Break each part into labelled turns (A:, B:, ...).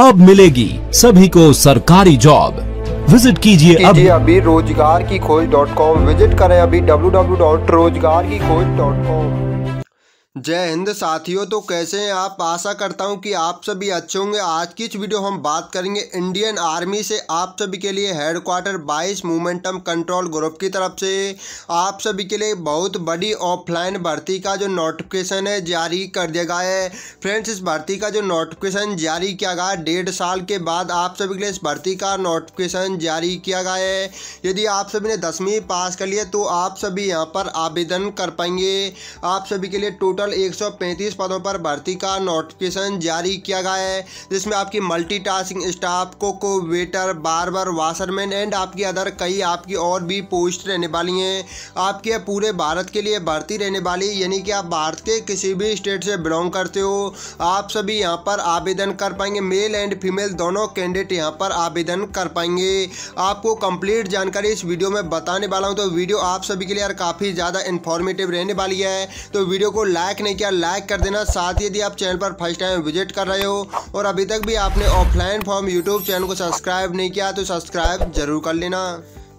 A: अब मिलेगी सभी को सरकारी जॉब। विज़िट कीजिए अब
B: अभी रोज़गार की खोज डॉट कॉम। विज़िट करें अभी डब्ल्यू डब्ल्यू डॉट रोज़गार की खोज डॉट कॉम। जय हिंद, साथियों। तो कैसे हैं आप? आशा करता हूँ कि आप सभी अच्छे होंगे। आज की इस वीडियो हम बात करेंगे इंडियन आर्मी से। आप सभी के लिए हेडक्वार्टर 22 मोमेंटम कंट्रोल ग्रुप की तरफ़ से। आप सभी के लिए बहुत बड़ी ऑफलाइन भर्ती का जो नोटिफिकेशन है, जारी कर दिया गया है। फ्रेंड्स इस भर्ती का जो नोटिफिकेशन जारी किया गया, डेढ़ साल के बाद आप सभी के लिए इस भर्ती का नोटिफिकेशन जारी किया गया है। यदि आप सभी ने दसवीं पास कर लिया तो आप सभी यहाँ पर आवेदन कर पाएँगे। आप सभी के लिए टोटल टोटल 135 पदों पर भर्ती का नोटिफिकेशन जारी किया गया है, जिसमें आपकी मल्टीटास्किंग स्टाफ को को वेटर, बारबर, वाशरमैन एंड आपकी अदर कई आपकी और भी पोस्ट रहने वाली हैं। आपके पूरे भारत के लिए भर्ती रहने वाली, यानी कि आप भारत के किसी भी स्टेट से बिलोंग करते हो, आप सभी यहाँ पर आवेदन कर पाएँगे। मेल एंड फीमेल दोनों कैंडिडेट यहाँ पर आवेदन कर पाएँगे। आपको कंप्लीट जानकारी इस वीडियो में बताने वाला हूँ तो वीडियो आप सभी के लिए यार काफ़ी ज़्यादा इन्फॉर्मेटिव रहने वाली है। तो वीडियो को लाइक नहीं किया लाइक कर देना। साथ ही यदि आप चैनल पर फ़र्स्ट टाइम विज़िट कर रहे हो और अभी तक भी आपने ऑफलाइन फॉर्म यूट्यूब चैनल को सब्सक्राइब नहीं किया तो सब्सक्राइब ज़रूर कर लेना।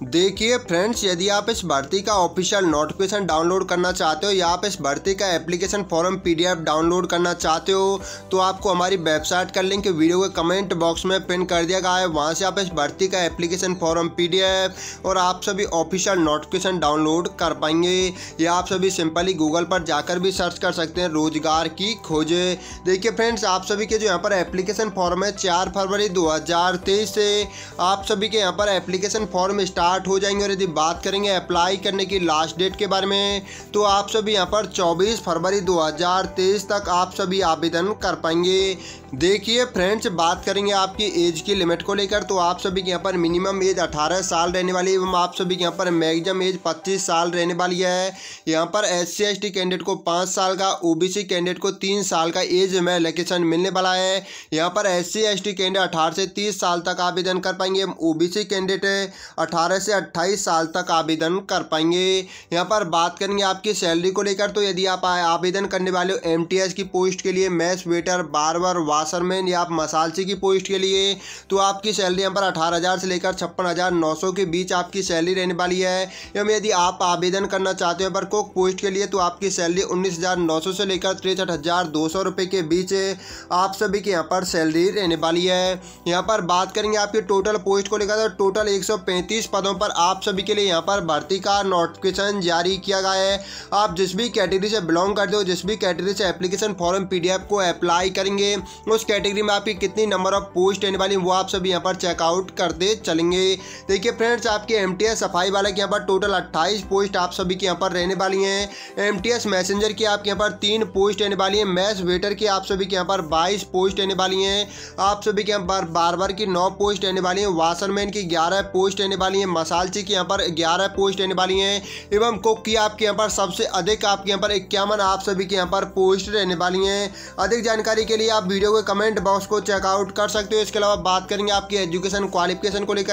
B: देखिए फ्रेंड्स यदि आप इस भर्ती का ऑफिशियल नोटिफिकेशन डाउनलोड करना चाहते हो या आप इस भर्ती का एप्लीकेशन फॉर्म पीडीएफ डाउनलोड करना चाहते हो तो आपको हमारी वेबसाइट का लिंक वीडियो के कमेंट बॉक्स में पिन कर दिया गया है। वहाँ से आप इस भर्ती का एप्लीकेशन फॉर्म पीडीएफ और आप सभी ऑफिशियल नोटिफिकेशन डाउनलोड कर पाएँगे। या आप सभी सिंपली गूगल पर जाकर भी सर्च कर सकते हैं, रोज़गार की खोजे। देखिए फ्रेंड्स आप सभी के जो यहाँ पर एप्लीकेशन फॉर्म है, चार फरवरी दो हज़ार तेईस से आप सभी के यहाँ पर एप्लीकेशन फॉर्म स्टार्ट स्टार्ट हो जाएँगे और यदि बात करेंगे अप्लाई करने की लास्ट डेट के बारे में तो आप सभी यहाँ पर 24 फरवरी 2023 तक आप सभी आवेदन कर पाएँगे। देखिए फ्रेंड्स बात करेंगे आपकी एज की लिमिट को लेकर तो आप सभी के यहाँ पर मिनिमम एज 18 साल रहने वाली एवं आप सभी के यहाँ पर मैक्सिमम एज 25 साल रहने वाली है। यहाँ पर एस सी एस कैंडिडेट को पाँच साल का ओबीसी कैंडिडेट को तीन साल का एज में लोकेशन मिलने वाला है। यहाँ पर एस सी एस कैंडिडेट अठारह से तीस साल तक आवेदन कर पाएँगे ओबीसी कैंडिडेट अठारह से अट्ठाईस साल तक आवेदन कर पाएँगे। यहाँ पर बात करेंगे आपकी सैलरी को लेकर। तो यदि आप आवेदन करने वाले हो एम की पोस्ट के लिए मैथ वेटर बारबर, वाशरमैन या आप मसालची की पोस्ट के लिए तो आपकी सैलरी यहाँ पर अठारह से लेकर छप्पन के बीच आपकी सैलरी रहने वाली है। एवं यदि आप आवेदन करना चाहते हो पर कुक पोस्ट के लिए तो आपकी सैलरी उन्नीस सौ लेकर तिरसठ रुपये के बीच आप सभी के यहाँ पर सैलरी रहने वाली है। यहाँ पर बात करेंगे आपकी टोटल पोस्ट को लेकर। तो टोटल एक सौ पदों पर आप सभी के लिए यहाँ पर भर्ती का नोटिफिकेशन जारी किया गया है। आप जिस भी कैटेगरी से बिलोंग करते हो, जिस भी कैटेगरी से एप्लीकेशन फॉर्म पीडीएफ को अप्लाई करेंगे, उस कैटेगरी में आपकी कितनी नंबर ऑफ़ पोस्ट आने वाली, वो आप सभी यहाँ पर चेकआउट करते चलेंगे। देखिए फ्रेंड्स आपके एम सफ़ाई वाले के यहाँ पर टोटल अट्ठाईस पोस्ट आप सभी के यहाँ पर रहने वाली हैं। एम मैसेंजर की आपके यहाँ पर तीन पोस्ट रहने वाली है। मैस वेटर की आप सभी के यहाँ पर बाईस पोस्ट रहने वाली हैं। आप सभी के यहाँ पर बार बार की नौ पोस्ट रहने वाली है। वाशरमैन की ग्यारह पोस्ट रहने वाली है। मसालची की यहाँ पर ग्यारह पोस्ट रहने वाली हैं, एवं कुक की आपके यहाँ पर सबसे अधिक आपके यहाँ पर इक्यावन आप सभी के यहाँ पर पोस्ट रहने वाली हैं। अधिक जानकारी के लिए आप वीडियो के कमेंट बॉक्स को चेकआउट कर सकते हो। इसके अलावा बात करेंगे आपकी एजुकेशन क्वालिफिकेशन को लेकर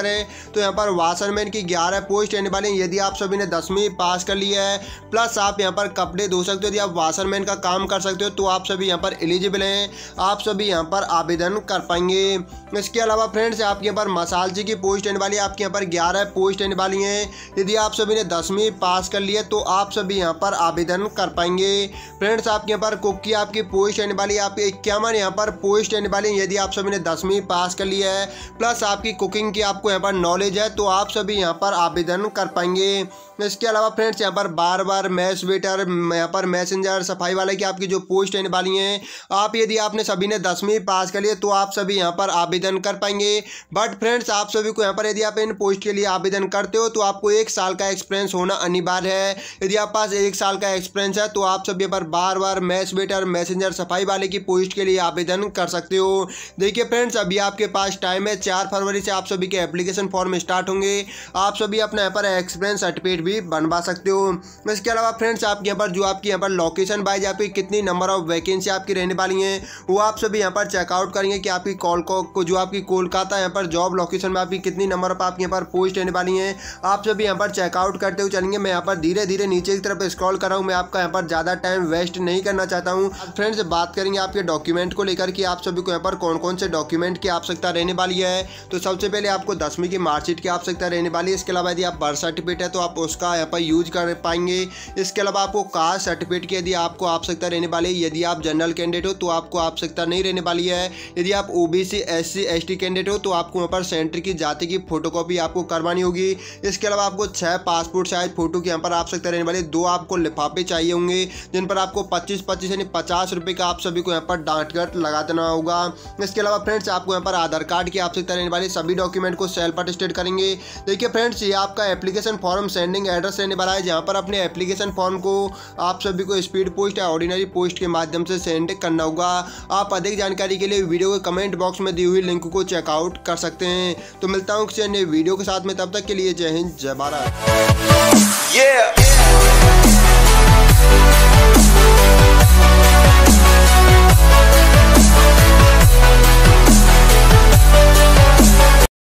B: तो यहाँ पर वाशरमैन की ग्यारह पोस्ट रहने वाली हैं। यदि आप सभी ने दसवीं पास कर लिया है, प्लस आप यहाँ पर कपड़े धो सकते हो। यदि आप वाशरमैन का काम कर सकते हो तो आप सभी यहाँ पर एलिजिबल हैं। आप सभी यहाँ पर आवेदन कर पाएँगे। इसके अलावा फ्रेंड्स, आपके यहाँ पर मसाल जी की पोस्ट रहने वाली आपके यहाँ पर ग्यारह पोस्ट रहने वाली हैं। यदि आप सभी ने दसवीं पास कर लिया तो आप सभी यहाँ पर आवेदन कर पाएँगे। फ्रेंड्स, आपके यहाँ पर कुक की आपकी पोस्ट रहने वाली, आपकी इक्यावन यहाँ पर पोस्ट रहने वाली, यदि आप सभी ने दसवीं पास कर लिया है, प्लस आपकी कुकिंग की आपको यहाँ पर नॉलेज है तो आप सभी यहाँ पर आवेदन कर पाएँगे। इसके अलावा फ्रेंड्स, यहाँ पर बार बार मैस वेटर, यहाँ पर मैसेंजर, सफ़ाई वाले की आपकी जो पोस्ट रहने वाली हैं, आप यदि आपने सभी ने दसवीं पास कर लिए तो आप सभी यहाँ पर आवेदन कर पाएँगे। बट फ्रेंड्स आप सभी को यहाँ पर यदि आप इन पोस्ट के लिए आवेदन करते हो तो आपको एक साल का एक्सपीरियंस होना अनिवार्य है। यदि आप पास एक साल का एक्सपीरियंस है तो आप सभी पर बार बार मैस वेटर मैसेंजर सफ़ाई वाले की पोस्ट के लिए आवेदन कर सकते हो। देखिए फ्रेंड्स अभी आपके पास टाइम है, चार फरवरी से आप सभी के एप्लीकेशन फॉर्म स्टार्ट होंगे। आप सभी अपने यहाँ पर एक्सपीरियंस सर्टिफिकेट भी बनवा सकते हो। इसके अलावा फ्रेंड्स आपके यहाँ पर जो आपकी यहाँ पर लोकेशन बाइज आपकी कितनी नंबर ऑफ़ वैकेंसी आपकी रहने वाली हैं, वो आप सभी यहाँ पर चेकआउट करेंगे कि आपकी कॉल को जो आपकी कोलकाता यहाँ पर जॉब लोकेशन में आपकी कितनी नंबर पर आपकी यहाँ पर पोस्ट रहने वाली है, आप सभी यहाँ पर चेकआउट करते हुए चलेंगे, मैं यहाँ पर धीरे धीरे नीचे की तरफ़ स्क्रॉल कर रहा हूँ, मैं आपका यहाँ पर ज़्यादा टाइम वेस्ट नहीं करना चाहता हूँ। फ्रेंड्स बात करेंगे आपके डॉक्यूमेंट को लेकर कि आप सभी को यहाँ पर कौन कौन से डॉक्यूमेंट की आवश्यकता रहने वाली है। तो सबसे पहले आपको दसवीं की मार्कशीट की आवश्यकता रहने वाली है। इसके अलावा यदि आप बर्थ सर्टिफिकेट है तो आप उसका यहाँ पर यूज़ कर पाएँगे। इसके अलावा आपको कास्ट सर्टिफिकेट की यदि आपको आवश्यकता रहने वाली है, यदि आप जनरल कैंडिडेट हो तो आपको आवश्यकता नहीं रहने वाली है। यदि आप ओ ओबीसी एससी एसटी कैंडिडेट हो तो आपको यहाँ पर सेंटर की, जाति की फोटोकॉपी आपको करवानी होगी। इसके अलावा आपको छः पासपोर्ट साइज़ फ़ोटो की यहाँ पर आवश्यकता रहने वाली। दो आपको लिफाफे चाहिए होंगे, जिन पर आपको पच्चीस पच्चीस यानी पचास रुपये का आप सभी को यहाँ पर डांट कर लगा देना होगा। इसके अलावा फ्रेंड्स, आपको यहाँ पर आधार कार्ड की आवश्यकता रहने वाली। सभी डॉक्यूमेंट को सेल्फ अटेस्टेड करेंगे। देखिए फ्रेंड्स, ये आपका एप्लीकेशन फॉर्म सेंडिंग एड्रेस रहने वाला है, जहाँ पर अपने एप्लीकेशन फॉर्म को आप सभी को स्पीड पोस्ट या ऑर्डिनरी पोस्ट के माध्यम से सेंड करना होगा। आप अधिक जानकारी के लिए वीडियो के कमेंट बॉक्स में दी हुई लिंक को चेकआउट कर सकते हैं। तो मिलता हूँ किसी अन्य वीडियो के साथ में, तब तक के लिए जय हिंद, जय भारत।